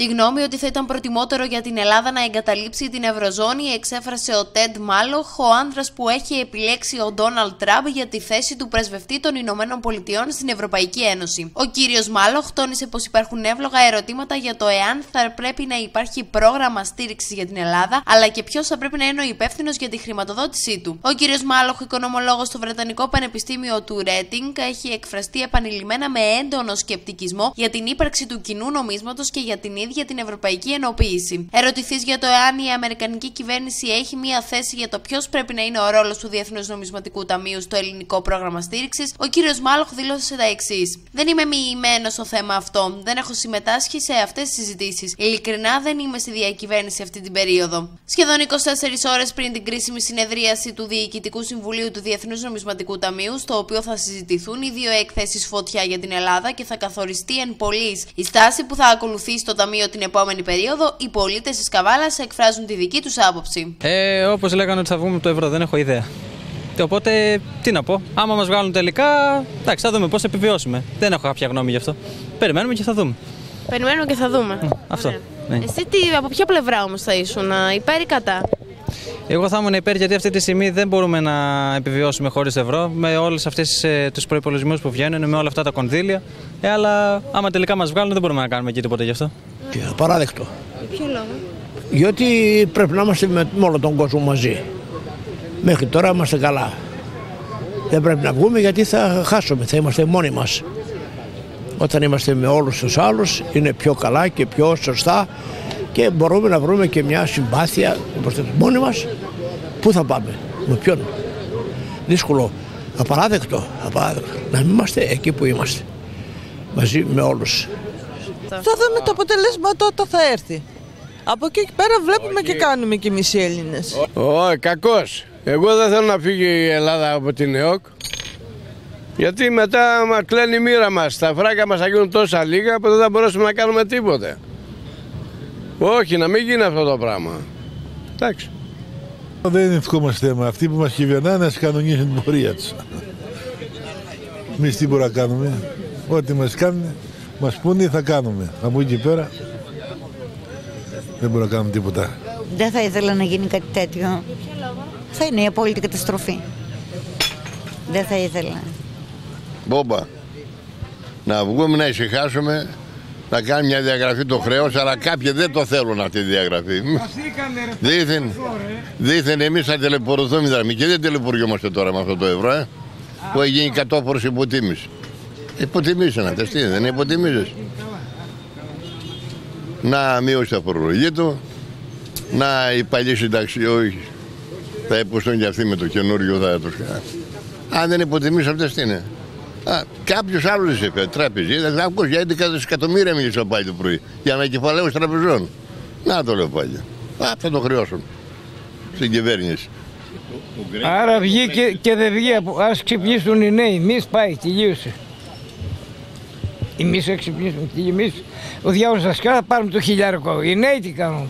Τη γνώμη ότι θα ήταν προτιμότερο για την Ελλάδα να εγκαταλείψει την Ευρωζώνη εξέφρασε ο Τέντ Μάλοχ, ο άνδρας που έχει επιλέξει ο Ντόναλτ Τραμπ για τη θέση του πρεσβευτή των Ηνωμένων Πολιτειών στην Ευρωπαϊκή Ένωση. Ο κύριος Μάλοχ τόνισε πως υπάρχουν εύλογα ερωτήματα για το εάν θα πρέπει να υπάρχει πρόγραμμα στήριξης για την Ελλάδα, αλλά και ποιος θα πρέπει να είναι ο υπεύθυνος για τη χρηματοδότησή του. Ο κύριος Μάλοχ, οικονομολόγος στο Βρετανικό Πανεπιστήμιο του Ρέτινγκ, έχει εκφραστεί επανειλημμένα με έντονο σκεπτικισμό για την ύπαρξη του κοινού νομίσματος και για την ίδια την Ευρωπαϊκή Ενοποίηση. Ερωτηθείς για το εάν η Αμερικανική κυβέρνηση έχει μία θέση για το ποιος πρέπει να είναι ο ρόλος του Διεθνούς Νομισματικού Ταμείου στο ελληνικό πρόγραμμα στήριξης, ο κύριος Μάλοχ δήλωσε τα εξής. Δεν είμαι μοιημένος στο θέμα αυτό. Δεν έχω συμμετάσχει σε αυτές τις συζητήσεις. Ειλικρινά δεν είμαι στη διακυβέρνηση αυτή την περίοδο. Σχεδόν 24 ώρες πριν την κρίσιμη συνεδρίαση του Διοικητικού Συμβουλίου του Διεθνούς Νομισματικού Ταμείου, στο οποίο θα συζητηθούν οι δύο εκθέσει φωτιά για την Ελλάδα και θα καθοριστεί εν πωλή η στάση που θα ακολουθεί στο Ταμείο την επόμενη περίοδο, οι πολίτες της Καβάλας εκφράζουν τη δική τους άποψη. Ε, Όπως λέγανε ότι θα βγούμε από το ευρώ, δεν έχω ιδέα. Οπότε, τι να πω. Άμα μας βγάλουν τελικά, εντάξει, θα δούμε πώς θα επιβιώσουμε. Δεν έχω κάποια γνώμη γι' αυτό. Περιμένουμε και θα δούμε. Περιμένουμε και θα δούμε. Αυτό. Ναι. Εσύ τι, από ποια πλευρά όμως θα ήσουν, υπέρ ή κατά; Εγώ θα ήμουν υπέρ γιατί αυτή τη στιγμή δεν μπορούμε να επιβιώσουμε χωρίς ευρώ με όλες αυτές ε, τους προπολογισμού που βγαίνουν, με όλα αυτά τα κονδύλια. Ε, αλλά άμα τελικά μας βγάλουν, δεν μπορούμε να κάνουμε εκεί τίποτα γι' αυτό. Και απαράδεκτο. Για ποιο λόγο; Γιατί πρέπει να είμαστε με, με όλο τον κόσμο μαζί. Μέχρι τώρα είμαστε καλά. Δεν πρέπει να βγούμε γιατί θα χάσουμε, θα είμαστε μόνοι μας. Όταν είμαστε με όλους τους άλλους είναι πιο καλά και πιο σωστά και μπορούμε να βρούμε και μια συμπάθεια όπως λέτε, μόνοι μας. Πού θα πάμε, με ποιον; Δύσκολο, απαράδεκτο, απαράδεκτο. Να μην είμαστε εκεί που είμαστε. Μαζί με όλους. Θα δούμε το αποτελέσμα όταν θα έρθει. Από εκεί και πέρα βλέπουμε και κάνουμε και εμείς οι Έλληνες. Όχι, κακός. Εγώ δεν θέλω να φύγει η Ελλάδα από την ΕΟΚ. Γιατί μετά μας κλαίνει η μοίρα μας. Τα φράγκα μας θα γίνουν τόσα λίγα που δεν θα μπορέσουμε να κάνουμε τίποτε. Όχι, να μην γίνει αυτό το πράγμα. Εντάξει. Δεν είναι δικό μας θέμα. Αυτοί που μας κυβερνάνε να κανονίσουν την πορεία τους. Εμείς τι μπορούμε να κάνουμε. Ό,τι μας κάνουν, μας πούνε θα κάνουμε. Από εκεί πέρα δεν μπορούμε να κάνουμε τίποτα. Δεν θα ήθελα να γίνει κάτι τέτοιο. Θα είναι η απόλυτη καταστροφή. Δεν θα ήθελα. Μπόμπα. Να βγούμε να ησυχάσουμε, να κάνουμε μια διαγραφή το χρέος, αλλά κάποιοι δεν το θέλουν αυτή τη διαγραφή. Δήθεν, δήθεν εμείς θα τελεπορωθούμε δηλαδή. Και δεν τελεπουργιόμαστε τώρα με αυτό το ευρώ, ε, που έχει γίνει κατόφορο υποτίμηση. Υποτιμήσει να τι δεν είναι υποτιμήσεις. Να μείωση τα φορολογία του, να οι παλιοί συνταξιούχοι θα υποστούν και αυτοί με το καινούριο θα τους κάνει. Αν δεν υποτιμήσει αυτές τι είναι. Κάποιος άλλος είπε, τράπεζα. Δεν ακούω για 11 δισεκατομμύρια μίλησα πάλι το πρωί. Για ανακεφαλαίου τραπεζών. Να το λέω πάλι. Α, θα το χρεώσουν στην κυβέρνηση. Άρα βγήκε και δεν βγει. Α ξυπνήσουν οι νέοι. Εμεί πάει, τελείωσε. Εμείς θα ξυπνήσουμε. Εμείς, ο διάβολος σα κάνει, θα πάρουμε το χιλιάρικο. Οι νέοι τι κάνουν;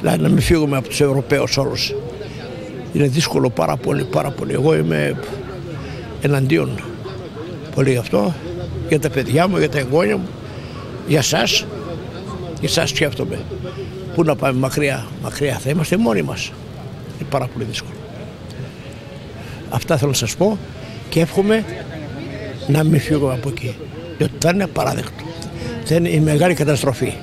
Δηλαδή να μην φύγουμε από τους Ευρωπαίους όλους. Είναι δύσκολο πάρα πολύ, πάρα πολύ. Εγώ είμαι εναντίον πολύ γι' αυτό, για τα παιδιά μου, για τα εγγόνια μου, για σας, για σας σκέφτομαι. Πού να πάμε μακριά, μακριά, θα είμαστε μόνοι μας. Είναι πάρα πολύ δύσκολο. Αυτά θέλω να σας πω και εύχομαι να μην φύγω από εκεί. Διότι θα είναι απαράδεκτο. Θα είναι η μεγάλη καταστροφή.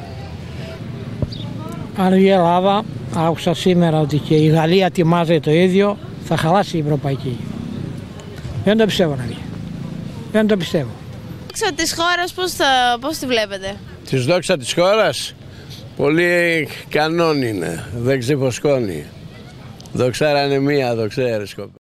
Αν η Ελλάδα, άκουσα σήμερα ότι και η Γαλλία ετοιμάζεται το ίδιο, θα χαλάσει η Ευρωπαϊκή. Δεν το πιστεύω να βγει. Δεν το πιστεύω. Δόξα της χώρας πώς, θα, πώς τη βλέπετε; Της δόξα της χώρας, πολύ κανόν είναι, δεν ξεφοσκώνει. Δοξάρα είναι μία, το ξέρεις